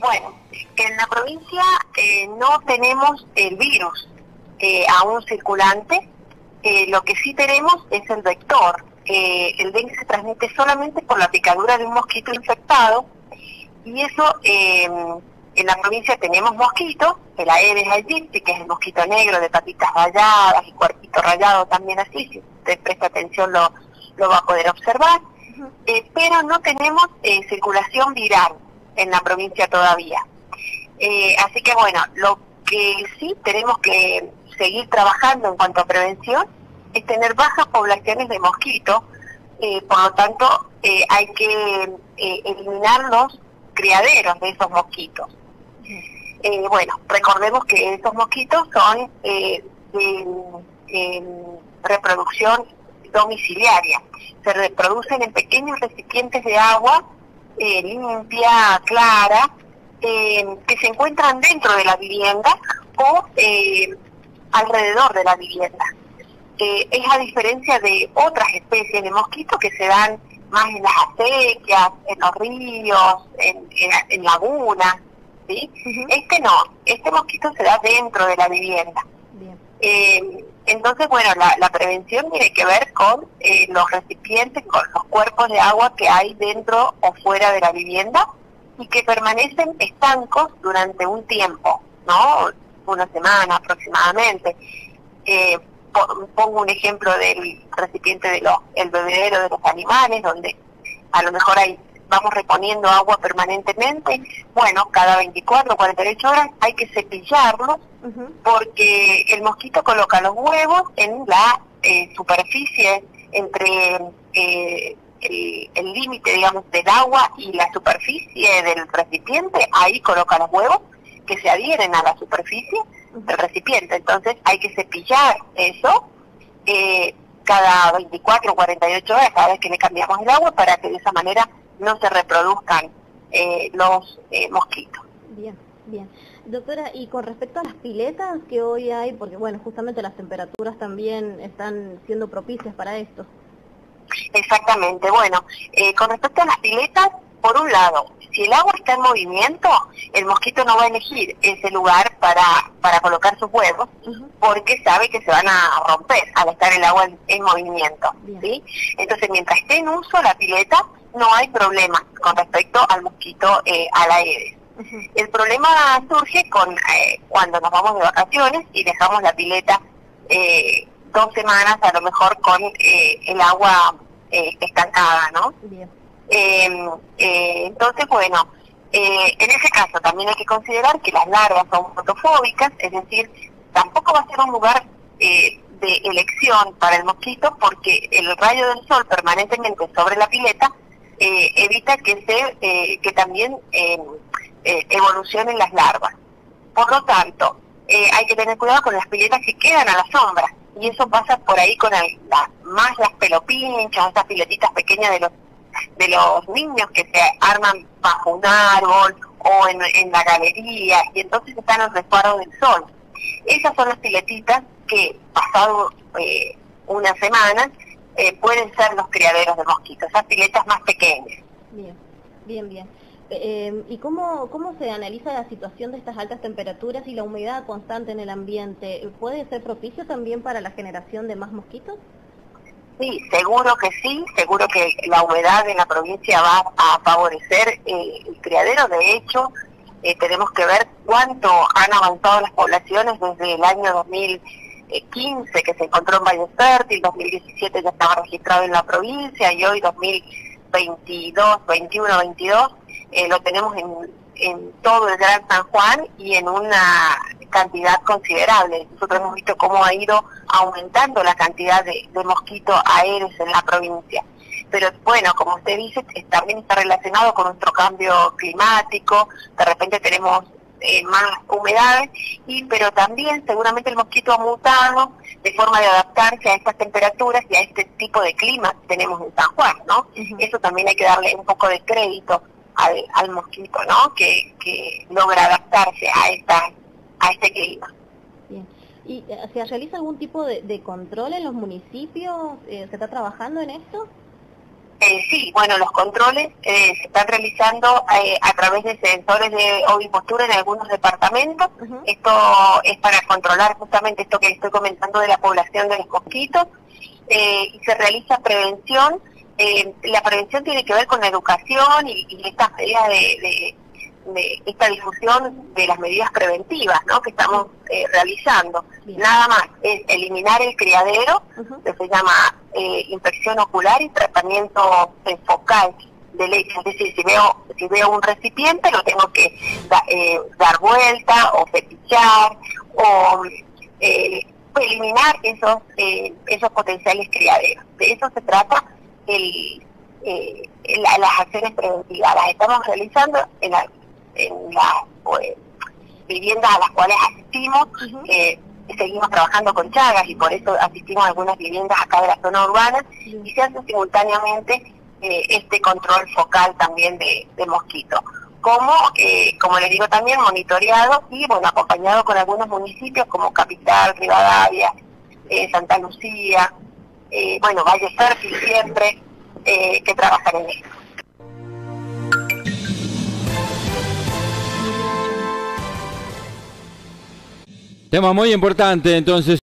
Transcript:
Bueno, en la provincia eh, no tenemos el virus eh, aún circulante, eh, lo que sí tenemos es el vector. el dengue se transmite solamente por la picadura de un mosquito infectado y eso en la provincia tenemos mosquitos, el Aedes aegypti, que es el mosquito negro de patitas rayadas y cuerpito rayado también así, si usted presta atención lo, lo va a poder observar, pero no tenemos circulación viral en la provincia todavía. Eh, así que bueno, lo que sí tenemos que seguir trabajando en cuanto a prevención es tener bajas poblaciones de mosquitos, eh, por lo tanto eh, hay que eliminar los criaderos de esos mosquitos. bueno, recordemos que esos mosquitos son de, reproducción domiciliaria, se reproducen en pequeños recipientes de agua eh, limpia, clara, eh, que se encuentran dentro de la vivienda o eh, alrededor de la vivienda. es a diferencia de otras especies de mosquitos que se dan más en las acequias, en los ríos, en, lagunas. ¿sí? Este no, este mosquito se da dentro de la vivienda. Entonces, bueno, la, prevención tiene que ver con eh, los recipientes, con los cuerpos de agua que hay dentro o fuera de la vivienda y que permanecen estancos durante un tiempo, ¿no? Una semana aproximadamente. Eh, pongo un ejemplo del recipiente de los, el bebedero de los animales, donde a lo mejor hay vamos reponiendo agua permanentemente, bueno, cada 24 o 48 horas hay que cepillarlo porque el mosquito coloca los huevos en la eh, superficie entre eh, el límite, digamos, del agua y la superficie del recipiente, ahí coloca los huevos que se adhieren a la superficie del recipiente. Entonces hay que cepillar eso eh, cada 24 o 48 horas, cada vez que le cambiamos el agua, para que de esa manera no se reproduzcan eh, los eh, mosquitos. Bien, bien. Doctora, y con respecto a las piletas que hoy hay, porque bueno, justamente las temperaturas también están siendo propicias para esto. Exactamente, bueno, eh, con respecto a las piletas, por un lado, si el agua está en movimiento, el mosquito no va a elegir ese lugar para, para colocar sus huevos, porque sabe que se van a romper al estar el agua en, movimiento. ¿sí? Entonces, mientras esté en uso la pileta, no hay problema con respecto al mosquito eh, a la Aedes. El problema surge con eh, cuando nos vamos de vacaciones y dejamos la pileta eh, dos semanas a lo mejor con eh, el agua estancada, ¿no? Em, entonces, bueno, en ese caso también hay que considerar que las larvas son fotofóbicas, es decir, tampoco va a ser un lugar de elección para el mosquito porque el rayo del sol permanentemente sobre la pileta eh, evita que se eh, que también em, eh, evolucionen las larvas. Por lo tanto, hay que tener cuidado con las piletas que quedan a la sombra y eso pasa por ahí con más las pelopinchas, esas piletitas pequeñas de los de los niños que se arman bajo un árbol o en, en la galería y entonces están los resguardo del sol. Esas son las piletitas que pasado una semana eh, pueden ser los criaderos de mosquitos, esas piletas más pequeñas. Bien, bien, bien. Eh, ¿Y cómo, cómo se analiza la situación de estas altas temperaturas y la humedad constante en el ambiente? ¿Puede ser propicio también para la generación de más mosquitos? Sí, seguro que sí, seguro que la humedad en la provincia va a favorecer eh, el criadero. De hecho, tenemos que ver cuánto han avanzado las poblaciones desde el año 2000 15 que se encontró en Valle Fértil, 2017 ya estaba registrado en la provincia y hoy 2022, 21, 22 lo tenemos en, en todo el Gran San Juan y en una cantidad considerable. Nosotros hemos visto cómo ha ido aumentando la cantidad de, de mosquitos aéreos en la provincia. Pero bueno, como usted dice, también está relacionado con nuestro cambio climático, de repente tenemos eh, más humedades, y pero también seguramente el mosquito ha mutado de forma de adaptarse a estas temperaturas y a este tipo de clima que tenemos en San Juan, ¿no? Eso también hay que darle un poco de crédito al, al mosquito, ¿no? Que, que logra adaptarse a esta a este clima. Bien. ¿Y eh, se realiza algún tipo de, control en los municipios? Eh, ¿Se está trabajando en esto? Eh, sí, bueno, los controles eh, se están realizando eh, a través de sensores de ovipostura en algunos departamentos. Esto es para controlar justamente esto que estoy comentando de la población de los mosquitos. y se realiza prevención. la prevención tiene que ver con la educación y, y estas medidas de de esta difusión de las medidas preventivas ¿no? que estamos eh, realizando. Nada más, es eliminar el criadero, que se llama eh, infección ocular y tratamiento focal de leche. Es decir, si veo, si veo un recipiente, lo tengo que eh, dar vuelta o fetichar o eliminar esos, esos potenciales criaderos. De eso se trata el, las acciones preventivas. Las estamos realizando en la en las pues, viviendas a las cuales asistimos. Eh, seguimos trabajando con Chagas y por eso asistimos a algunas viviendas acá de la zona urbana y se hace simultáneamente eh, este control focal también de, de mosquito. Como, eh, como les digo también, monitoreado y bueno, acompañado con algunos municipios como Capital, Rivadavia, Santa Lucía, bueno, Valle Fértil siempre, que trabajan en esto. Tema muy importante, entonces.